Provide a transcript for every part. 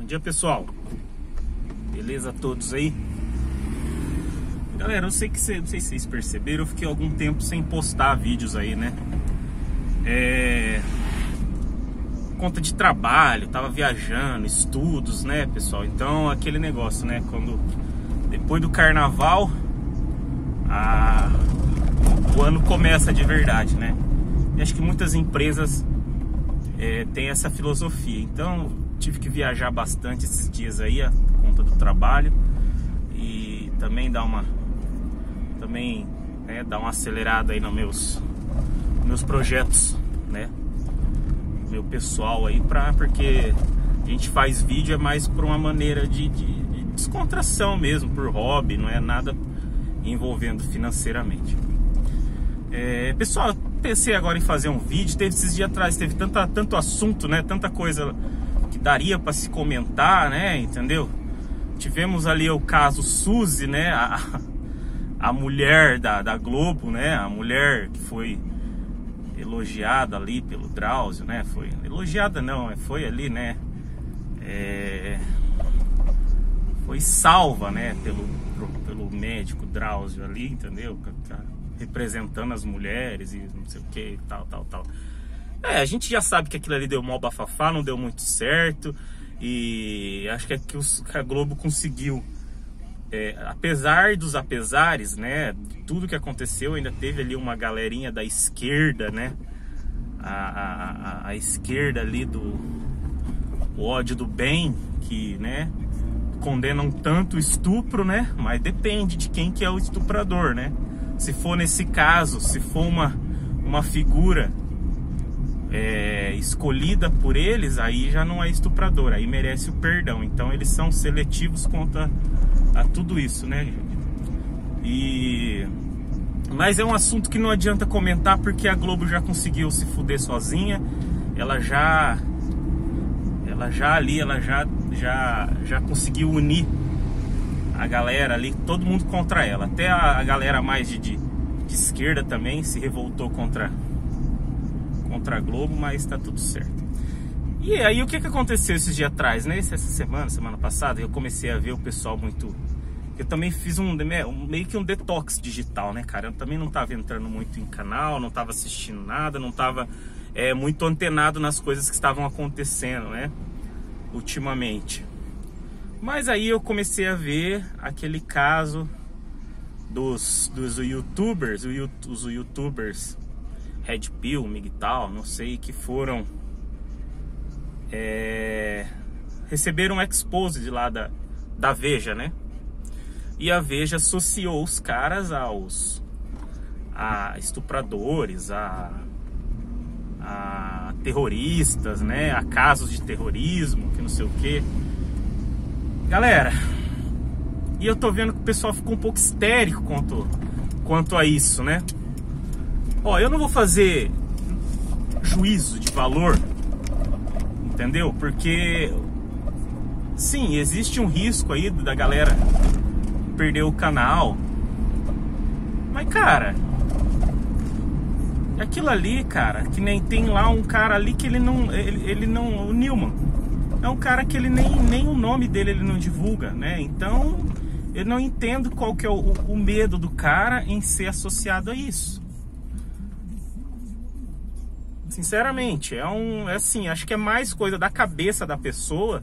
Bom dia, pessoal. Beleza todos aí? Galera, eu sei que cê, não sei se vocês perceberam, eu fiquei algum tempo sem postar vídeos aí, né? É... Conta de trabalho, tava viajando, estudos, né, pessoal? Então, aquele negócio, né? Quando depois do carnaval, a... o ano começa de verdade, né? E acho que muitas empresas é, têm essa filosofia. Então, tive que viajar bastante esses dias aí, a conta do trabalho e também dar uma também né, dar uma acelerada aí nos meus meus projetos, né? Meu pessoal aí para porque a gente faz vídeo é mais por uma maneira de, de, de descontração mesmo, por hobby, não é nada envolvendo financeiramente. É, pessoal, pensei agora em fazer um vídeo. Teve esses dias atrás, teve tanta, tanto assunto, né? Tanta coisa que daria para se comentar, né? Entendeu? Tivemos ali o caso Suzy, né? A, a mulher da, da Globo, né? A mulher que foi elogiada ali pelo Drauzio, né? Foi elogiada não, foi ali, né? É, foi salva, né? Pelo, pelo médico Drauzio ali, entendeu? Representando as mulheres e não sei o que, tal, tal, tal. É, a gente já sabe que aquilo ali deu mal bafafá, não deu muito certo. E acho que, é que, os, que a Globo conseguiu, é, apesar dos apesares, né? Tudo que aconteceu, ainda teve ali uma galerinha da esquerda, né? A, a, a, a esquerda ali do ódio do bem, que, né? Condenam tanto o estupro, né? Mas depende de quem que é o estuprador, né? Se for nesse caso, se for uma, uma figura é, escolhida por eles, aí já não é estuprador, aí merece o perdão. Então eles são seletivos quanto a, tudo isso, né? E mas é um assunto que não adianta comentar porque a Globo já conseguiu se fuder sozinha. Ela já ela já ali, ela já já já conseguiu unir a galera ali, todo mundo contra ela. Até a, a galera mais de, de, de esquerda também se revoltou contra contra a Globo, mas tá tudo certo. E aí o que, que aconteceu esses dias atrás, né? Essa semana, semana passada, eu comecei a ver o pessoal muito. Eu também fiz um meio que um detox digital, né, cara? Eu também não tava entrando muito em canal, não tava assistindo nada, não tava é, muito antenado nas coisas que estavam acontecendo, né? Ultimamente. Mas aí eu comecei a ver aquele caso dos, dos youtubers, os youtubers Red Pill, Migtal, não sei, que foram é, receberam um expose de lá da, da Veja, né? E a Veja associou os caras aos a estupradores, a, a terroristas, né? A casos de terrorismo, que não sei o que. Galera, e eu tô vendo que o pessoal ficou um pouco histérico quanto, quanto a isso, né? Ó, eu não vou fazer juízo de valor, entendeu? Porque sim, existe um risco aí da galera perder o canal. Mas cara, aquilo ali, cara, que nem tem lá um cara ali que ele não, ele, ele não, o Newman, é um cara que ele nem, nem o nome dele ele não divulga, né? Então eu não entendo qual que é o, o medo do cara em ser associado a isso. Sinceramente, é um. É assim, acho que é mais coisa da cabeça da pessoa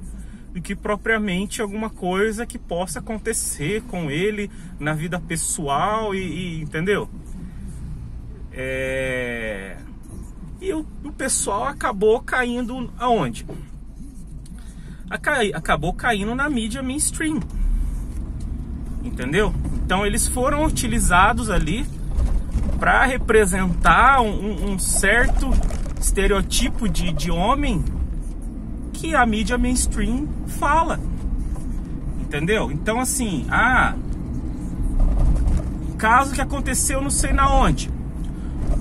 do que propriamente alguma coisa que possa acontecer com ele na vida pessoal e, e entendeu? É... E o, o, pessoal acabou caindo aonde? Acabou caindo na mídia mainstream. Entendeu? Então eles foram utilizados ali para representar um, um, certo estereotipo de, de homem que a mídia mainstream fala. Entendeu? Então, assim, ah, caso que aconteceu não sei na onde.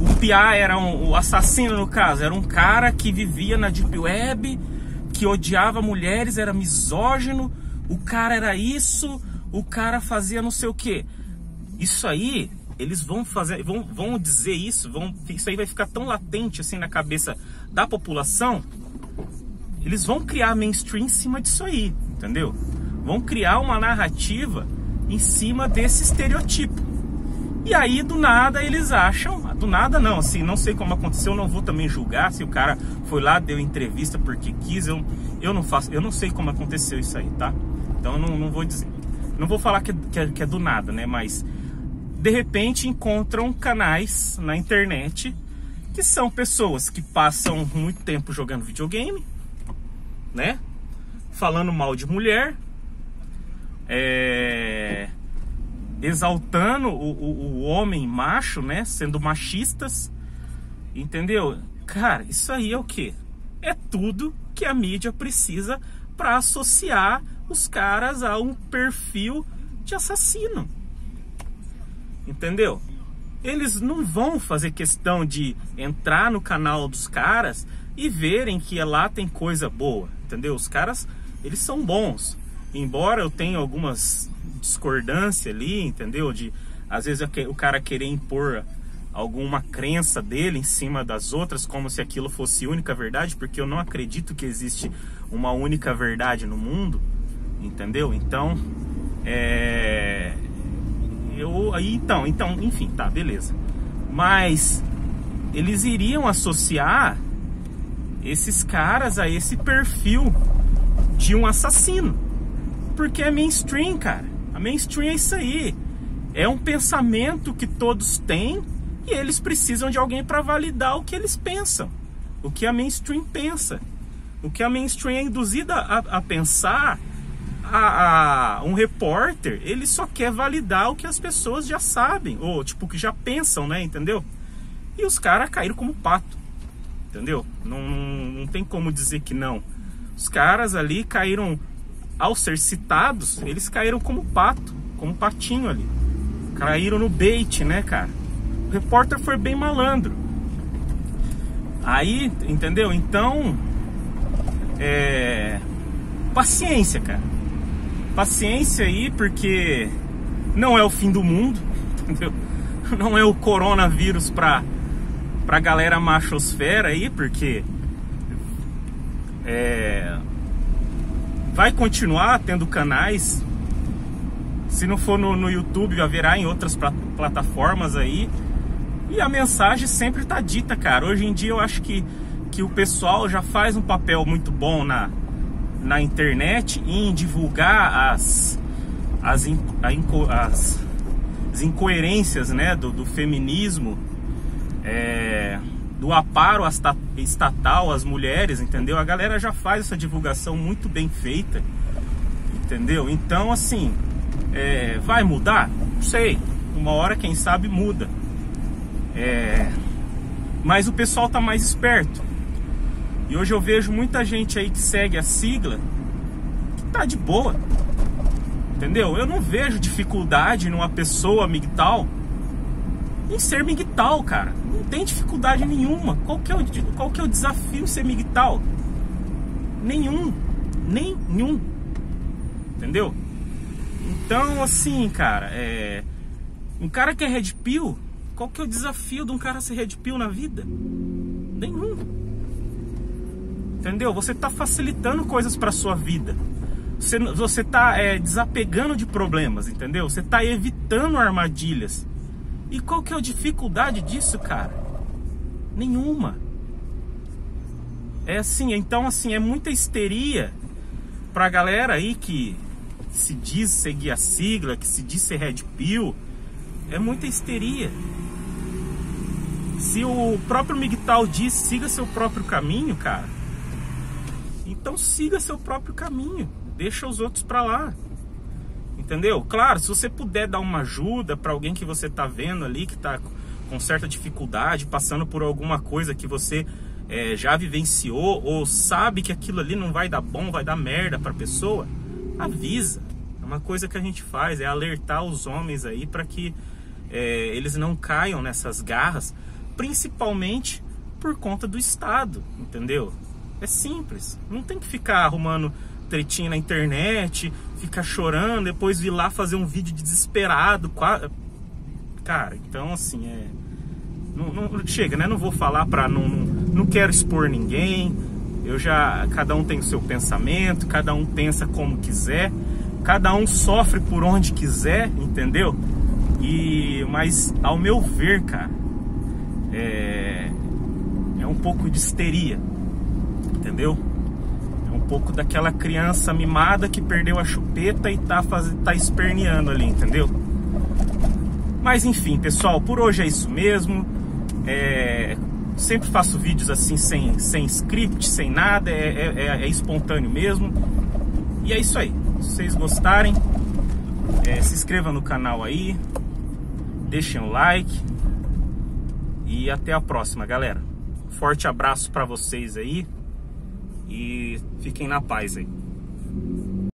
O Pia era um, o assassino no caso, era um cara que vivia na deep web, que odiava mulheres, era misógino, o cara era isso, o cara fazia não sei o que. Isso aí eles vão fazer, vão, vão dizer isso, vão, isso aí vai ficar tão latente assim na cabeça da população. eles vão criar mainstream em cima disso aí, entendeu? Vão criar uma narrativa em cima desse estereotipo. E aí, do nada, eles acham. Do nada, não, assim, não sei como aconteceu, não vou também julgar se o cara foi lá, deu entrevista porque quis. Eu, eu não faço, eu não sei como aconteceu isso aí, tá? Então eu não, não vou dizer. Não vou falar que, que, é, que é do nada, né? Mas de repente encontram canais na internet que são pessoas que passam muito tempo jogando videogame, né? Falando mal de mulher, é, exaltando o, o, o, homem macho, né? Sendo machistas, entendeu? Cara, isso aí é o que? É tudo que a mídia precisa para associar os caras a um perfil de assassino. Entendeu? Eles não vão fazer questão de entrar no canal dos caras e verem que lá tem coisa boa, entendeu? Os caras, eles são bons. Embora eu tenha algumas discordância ali, entendeu? De às vezes o cara querer impor alguma crença dele em cima das outras, como se aquilo fosse única verdade, porque eu não acredito que existe uma única verdade no mundo, entendeu? Então, é, eu aí então, então, enfim, tá, beleza. Mas eles iriam associar esses caras a esse perfil de um assassino. Porque é mainstream, cara. A mainstream é isso aí. É um pensamento que todos têm e eles precisam de alguém para validar o que eles pensam. O que a mainstream pensa. O que a mainstream é induzida a, a pensar a, a, um repórter, ele só quer validar o que as pessoas já sabem, ou tipo, que já pensam, né? Entendeu? E os caras caíram como pato, entendeu? Não, não, tem como dizer que não. Os caras ali caíram, ao ser citados, eles caíram como pato, como patinho ali. Caíram no bait, né, cara? O repórter foi bem malandro. Aí, entendeu? Então, é. Paciência, cara Paciência aí, porque não é o fim do mundo, entendeu? Não é o coronavírus pra, pra galera machosfera aí, porque é, vai continuar tendo canais. Se não for no, no YouTube, haverá em outras plataformas aí. E a mensagem sempre tá dita, cara. Hoje em dia eu acho que, que o pessoal já faz um papel muito bom na, na internet em divulgar as, as, as, as incoerências né, do, do feminismo, é, do aparo estatal às mulheres, entendeu? A galera já faz essa divulgação muito bem feita, entendeu? Então, assim, é, vai mudar? Não sei. Uma hora, quem sabe, muda. É, mas o pessoal tá mais esperto. E hoje eu vejo muita gente aí que segue a sigla que tá de boa. Entendeu? Eu não vejo dificuldade numa pessoa migtal em ser migtal, cara. Não tem dificuldade nenhuma. Qual que é o, qual que é o desafio ser migtal? Nenhum. Nenhum. Entendeu? Então, assim, cara, é. Um cara que é Red Pill, qual que é o desafio de um cara ser Red Pill na vida? Nenhum. Entendeu? Você está facilitando coisas para sua vida. Você, você tá é, desapegando de problemas, entendeu? Você está evitando armadilhas. E qual que é a dificuldade disso, cara? Nenhuma. É assim, então assim, é muita histeria pra galera aí que se diz seguir a sigla, que se diz ser Red Pill. É muita histeria. Se o próprio Migtal diz siga seu próprio caminho, cara, então siga seu próprio caminho, deixa os outros para lá. Entendeu? Claro, se você puder dar uma ajuda para alguém que você tá vendo ali que está com certa dificuldade, passando por alguma coisa que você é, já vivenciou ou sabe que aquilo ali não vai dar bom, vai dar merda para pessoa, avisa. É uma coisa que a gente faz, é alertar os homens aí para que é, eles não caiam nessas garras, principalmente por conta do Estado, entendeu? É simples. Não tem que ficar arrumando tretinha na internet, ficar chorando, depois vir lá fazer um vídeo desesperado. Cara, então assim, é. Não, não, chega, né? Não vou falar pra. Não, não, quero expor ninguém. Eu já, cada um tem o seu pensamento, cada um pensa como quiser, cada um sofre por onde quiser, entendeu? E mas ao meu ver, cara, é, é um pouco de histeria, entendeu? É um pouco daquela criança mimada que perdeu a chupeta e tá, faz, tá esperneando ali, entendeu? Mas enfim, pessoal, por hoje é isso mesmo. É, sempre faço vídeos assim sem, sem script, sem nada, é, é, é, é espontâneo mesmo. E é isso aí. Se vocês gostarem, é, se inscreva no canal aí, deixem o like e até a próxima, galera. Forte abraço para vocês aí e fiquem na paz aí.